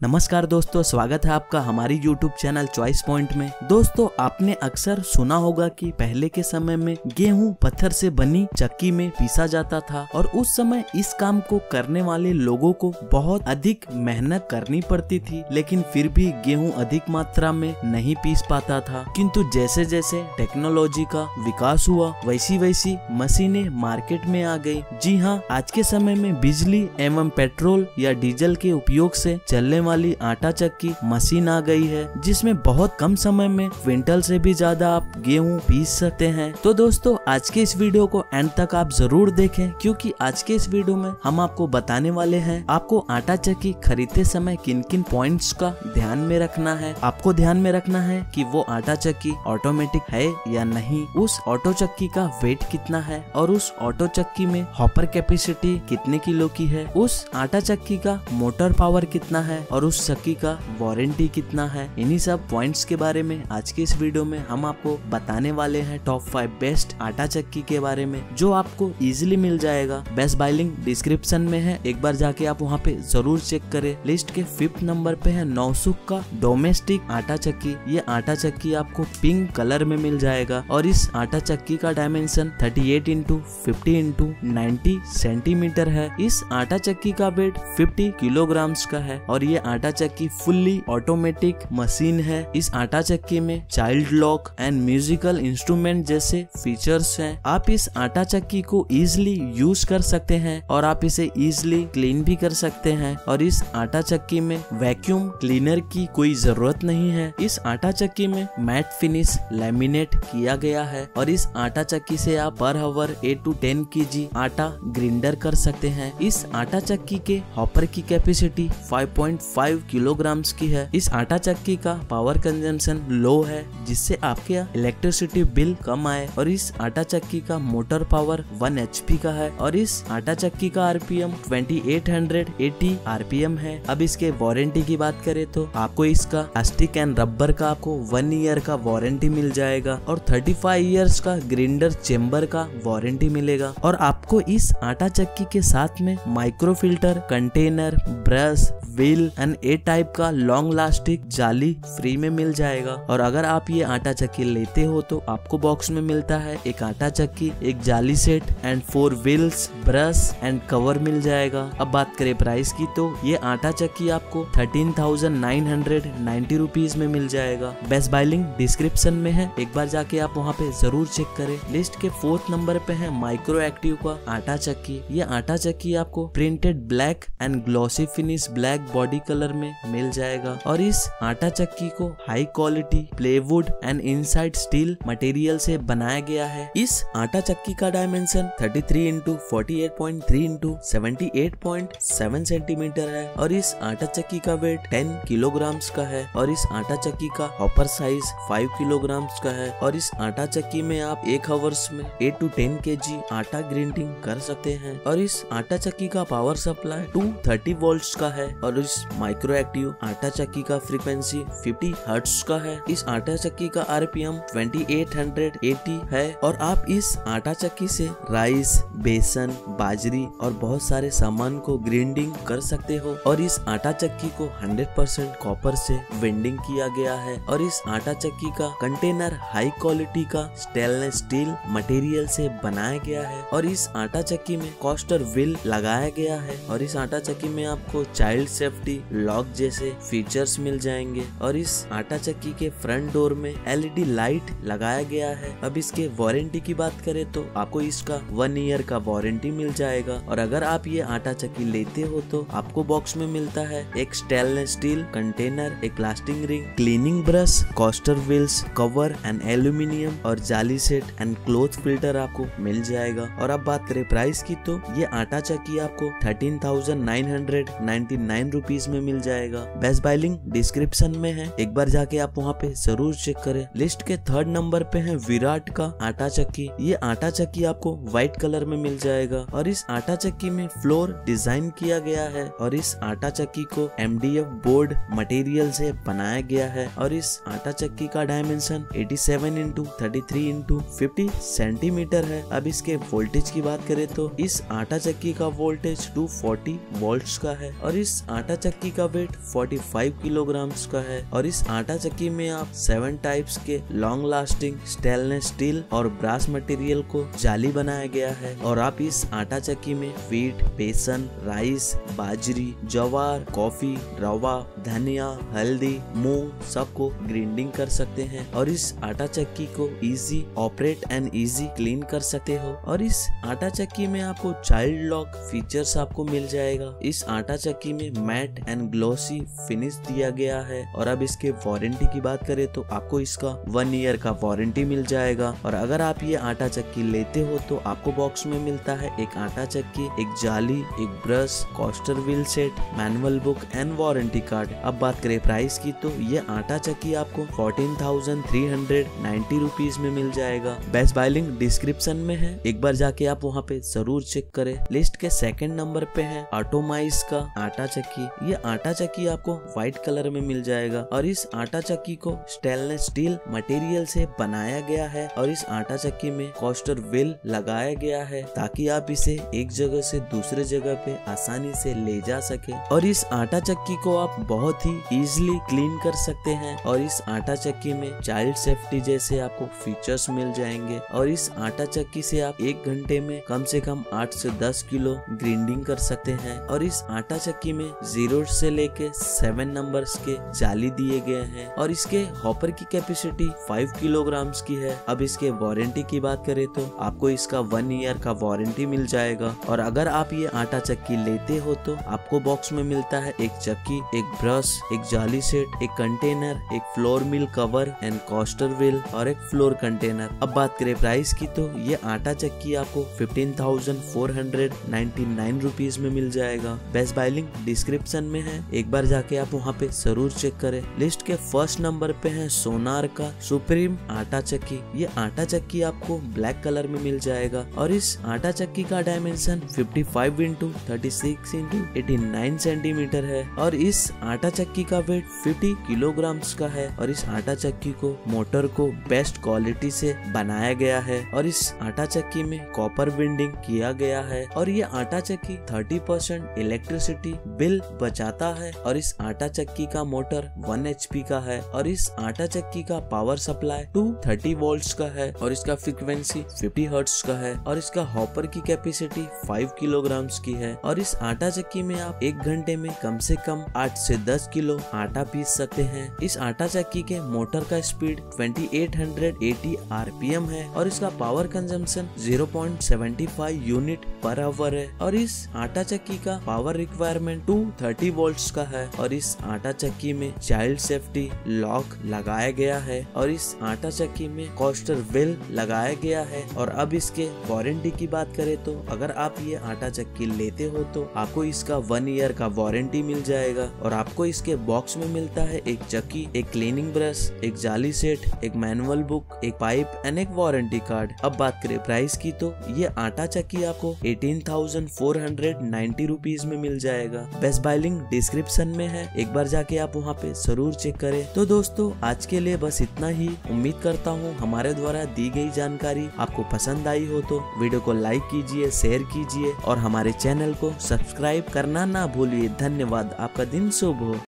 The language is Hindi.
नमस्कार दोस्तों, स्वागत है आपका हमारी YouTube चैनल चॉइस पॉइंट में। दोस्तों, आपने अक्सर सुना होगा कि पहले के समय में गेहूँ पत्थर से बनी चक्की में पीसा जाता था और उस समय इस काम को करने वाले लोगों को बहुत अधिक मेहनत करनी पड़ती थी, लेकिन फिर भी गेहूँ अधिक मात्रा में नहीं पीस पाता था। किंतु जैसे जैसे टेक्नोलॉजी का विकास हुआ वैसी वैसी मशीनें मार्केट में आ गई। जी हाँ आज के समय में बिजली एवं पेट्रोल या डीजल के उपयोग से चलने वाली आटा चक्की मशीन आ गई है, जिसमें बहुत कम समय में क्विंटल से भी ज़्यादा आप गेहूँ पीस सकते हैं। तो दोस्तों, आज के इस वीडियो को एंड तक आप ज़रूर देखें, क्योंकि आज के इस वीडियो में हम आपको बताने वाले हैं, आपको आटा चक्की खरीदते समय किन किन पॉइंट्स का ध्यान में रखना है। आपको ध्यान में रखना है कि वो आटा चक्की ऑटोमेटिक है या नहीं, उस ऑटो चक्की का वेट कितना है, और उस ऑटो चक्की में हॉपर कैपेसिटी कितने किलो की है, उस आटा चक्की का मोटर पावर कितना है, और उस चक्की का वारंटी कितना है? इन्हीं सब पॉइंट्स के बारे में आज के इस वीडियो में हम आपको बताने वाले हैं टॉप फाइव बेस्ट आटा चक्की के बारे में, जो आपको इजीली मिल जाएगा। बेस्ट बाय लिंक डिस्क्रिप्शन में है, एक बार जाके आप वहाँ पे ज़रूर चेक करें। लिस्ट के फिफ्थ नंबर पे है नौसुख का डोमेस्टिक आटा चक्की। ये आटा चक्की आपको पिंक कलर में मिल जाएगा और इस आटा चक्की का dimension 38 eight into fifty into ninety centimetre है। इस आटा चक्की का वेट 50 किलोग्राम्स का है और ये आटा चक्की फुल्ली ऑटोमेटिक मशीन है। इस आटा चक्की में child lock and musical instrument जैसे फीचर्स हैं। आप इस आटा चक्की को इजिली यूज़ कर सकते हैं और आप इसे इजिली क्लीन भी कर सकते हैं। और इस आटा चक्की में वैक्यूम क्लीनर की कोई ज़रूरत नहीं है। इस आटा चक्की में मैट फिनिश लेमिनेट किया गया है और इस आटा चक्की से आप per hour eight to ten के आटा ग्रिंडर कर सकते हैं। इस आटा चक्की के हॉपर की कैपेसिटी 5.5 किलोग्राम्स की है। इस आटा चक्की का पावर कंजम्पशन लो है, जिससे आपके इलेक्ट्रिसिटी बिल कम आए। और इस आटा चक्की का मोटर पावर 1 एच का है। और इस आटा चक्की का आरपीएम 2880 आरपीएम है। अब इसके वारंटी की बात करें तो आपको इसका प्लास्टिक एंड रबर का आपको वन ईयर का वारंटी मिल जाएगा। और 35 इयर्स का ग्रिंडर चेम्बर का वारंटी मिलेगा। और आपको इस आटा चक्की के साथ में micro filter container brush wheel and A type का लॉन्ग लास्टिक जाली फ्री में मिल जाएगा। और अगर आप ये आटा चक्की लेते हो तो आपको बॉक्स में मिलता है। एक आटा चक्की, एक जाली set and four wheels brush and cover मिल जाएगा। अब बात करें प्राइस की तो ये आटा चक्की आपको thirteen thousand nine hundred ninety rupees में मिल जाएगा। बेस्ट बाइलिंग डिस्क्रिप्शन में है। एक बार जाके आप वहाँ पे ज़रूर चेक करें। लिस्ट के फोर्थ नंबर पे है माइक्रो एक्टिव का आटा चक्की। ये आटा चक्की आपको printed black and glossy finish black body colour में मिल जाएगा और इस आटा चक्की को high quality plywood and inside steel material से बनाया गया है। इस आटा चक्की का dimension 33 three into forty eight point seventy eight point seven centimetre है और इस आटा चक्की का वेट 10 किलोग्राम्स का है और इस आटा चक्की का हॉपर साइज़ 5 किलोग्राम्स का है और इस आटा चक्की में आप एक आवर्स में 8 टू 10 के आटा ग्रिंडिंग कर सकते हैं और इस आटा चक्की का पावर सप्लाई 230 वोल्ट्स का है और इस माइक्रो एक्टिव आटा चक्की का फ्रीक्वेंसी 50 हर्ट्ज का है। इस आटा चक्की का आरपीएम 2880 है और आप इस आटा चक्की से राइस बेसन, बाजरी और बहुत सारे सामान को ग्राइंडिंग कर सकते हो और इस आटा चक्की को 100% कॉपर से वेंडिंग किया गया है और इस आटा चक्की का कंटेनर हाई क्वालिटी का स्टेनलेस स्टील मटेरियल से बनाया गया है और इस आटा चक्की में कॉस्टर व्हील लगाया गया है और इस आटा चक्की में आपको चाइल्ड सेफ्टी लॉक जैसे फीचर्स मिल जाएँगे। और इस आटा चक्की के फ्रंट डोर में एलईडी लाइट लगाया गया है। अब इसके वारंटी की बात करें तो आपको इसका वन ईयर का वारंटी मिल जाएगा। और अगर आप ये आटा चक्की लेते हो तो आपको बॉक्स में मिलता है एक स्टेनलेस स्टील कंटेनर एक plastic ring cleaning brush caster wheels cover and aluminium और जाली सेट एंड क्लोथ फ़िल्टर आपको मिल जाएगा। और अब बात करें प्राइस की तो ये आटा चक्की आपको thirteen thousand nine hundred ninety nine rupees में मिल जाएगा। बेस्ट बाय लिंक डिस्क्रिप्शन में है। एक बार जाके आप वहाँ पे ज़रूर चेक करें। लिस्ट के थर्ड नंबर पे है विराट का आटा चक्की। ये आटा चक्की आपको व्हाइट कलर में मिल जाएगा। और इस आटा चक्की में फ्लोर डिज़ाइन किया गया है। और इस आटा चक्की को एमडीएफ बोर्ड मटेरियल से बनाया गया है। और इस आटा चक्की का dimension 87 seven into thirty three into fifty centimetre है। अब इसके वोल्टेज की बात करें तो इस आटा चक्की का वोल्टेज 240 वोल्ट्स का है। और इस आटा चक्की चक्की का वेट 45 किलोग्राम का है और इस आटा चक्की में आप सेवन टाइप्स के लॉन्ग लास्टिंग स्टेनलेस स्टील और ब्रास मटेरियल को जाली बनाया गया है और आप इस आटा चक्की में वीट बेसन राइस बाजरी, जवार, कॉफ़ी, रवा, धनिया, हल्दी, मूंग सबको ग्राइंडिंग कर सकते हैं और इस आटा चक्की को easy operate and easy clean कर सकते हो और इस आटा चक्की में आपको चाइल्ड लॉक फीचर्स आपको मिल जाएगा। इस आटा चक्की में मैट एंड ग्लोसी फिनिश दिया गया है। और अब इसके वारंटी की बात करें तो आपको इसका वन ईयर का वारंटी मिल जाएगा। और अगर आप ये आटा चक्की लेते हो तो आपको बॉक्स में मिलता है एक आटा चक्की, एक जाली, एक brush caster wheel set manual book and warranty card अब बात करें प्राइस की तो ये आटा चक्की आपको fourteen thousand three hundred ninety rupees में मिल जाएगा। बेस्ट बाय लिंक डिस्क्रिप्शन में है। एक बार जाके आप वहाँ पे ज़रूर चेक करें। लिस्ट के सेकंड नंबर पे है। ऑटोमाइज का आटा चक्की। ये आटा चक्की आपको व्हाइट कलर में मिल जाएगा और इस आटा चक्की को स्टेनलेस स्टील मटेरियल से बनाया गया है और इस आटा चक्की में कॉस्टर व्हील लगाया गया है ताकि आप इसे एक जगह से दूसरे जगह पे आसानी से ले जा सके। और इस आटा चक्की को आप बहुत ही इजिली क्लीन कर सकते हैं और इस आटा चक्की में चाइल्ड सेफ्टी जैसे आपको फीचर्स मिल जाएँगे। और इस आटा चक्की से आप एक घंटे में कम से कम आठ से दस किलो ग्राइंडिंग कर सकते हैं। और इस आटा चक्की में ज़ीरो से लेके सेवन नंबर्स के जाली दिए गए हैं और इसके हॉपर की कैपेसिटी फाइव किलोग्राम की है। अब इसके वारंटी की बात करें तो आपको इसका वन ईयर का वारंटी मिल जाएगा और अगर आप ये आटा चक्की लेते हो तो आपको बॉक्स में मिलता है एक चक्की, एक ब्रश एक जाली सेट एक कंटेनर एक flour mill cover and caster wheel और एक फ्लोर कंटेनर अब बात करें प्राइस की तो ये आटा चक्की आपको fifteen thousand four hundred ninety nine rupees में मिल जाएगा। बेस्ट बाय लिंक डिस्क्रिप्शन में है। एक बार जाके आप वहाँ पे ज़रूर चेक करें। लिस्ट के फ़र्स्ट नंबर पे है सोनार का सुप्रीम आटा चक्की। ये आटा चक्की आपको ब्लैक कलर में मिल जाएगा। और इस आटा चक्की का dimension 55 five into thirty six into eighty nine centimetre है। और इस आटा चक्की का वेट 50 किलोग्राम का है। और इस आटा चक्की को मोटर को बेस्ट क्वालिटी से बनाया गया है। और इस आटा चक्की में कॉपर विंडिंग किया गया है। और ये आटा चक्की 30 परसेंट इलेक्ट्रिसिटी बिल बचाता है और इस आटा चक्की का मोटर 1 एच का है और इस आटा चक्की का पावर सप्लाई 230 वोल्ट्स का है और इसका फ्रिक्वेंसी 50 हर्ट्ज का है और इसका हॉपर की कैपेसिटी 5 किलोग्राम की है और इस आटा चक्की में आप एक घंटे में कम से कम 8 से 10 किलो आटा पीस सकते हैं। इस आटा चक्की के मोटर का स्पीड 2880 आरपीएम है और इसका power consumption 0.75 unit per hour है और इस आटा चक्की का पावर रिक्वायरमेंट 230 वोल्ट्स का है और इस आटा चक्की में चाइल्ड सेफ्टी लॉक लगाया गया है और इस आटा चक्की में कॉस्टर वेल लगाया गया है और अब इसके वारंटी की बात करें तो अगर आप ये आटा चक्की लेते हो तो आपको इसका वन ईयर का वारंटी मिल जाएगा और आपको इसके बॉक्स में मिलता है एक चक्की, एक क्लीनिंग ब्रश एक जाली सेट एक मैनुअल बुक एक पाइप एंड एक वारंटी कार्ड अब बात करें प्राइस की तो ये आटा चक्की आपको eighteen thousand four hundred ninety rupees में मिल जाएगा। बेस्ट बाय लिंक डिस्क्रिप्शन में है। एक बार जाके आप वहाँ पे ज़रूर चेक करें। तो दोस्तों, आज के लिए बस इतना ही। उम्मीद करता हूँ हमारे द्वारा दी गई जानकारी आपको पसंद आई हो तो वीडियो को लाइक कीजिए शेयर कीजिए और हमारे चैनल को सब्सक्राइब करना ना भूलिए। धन्यवाद। आपका दिन शुभ हो।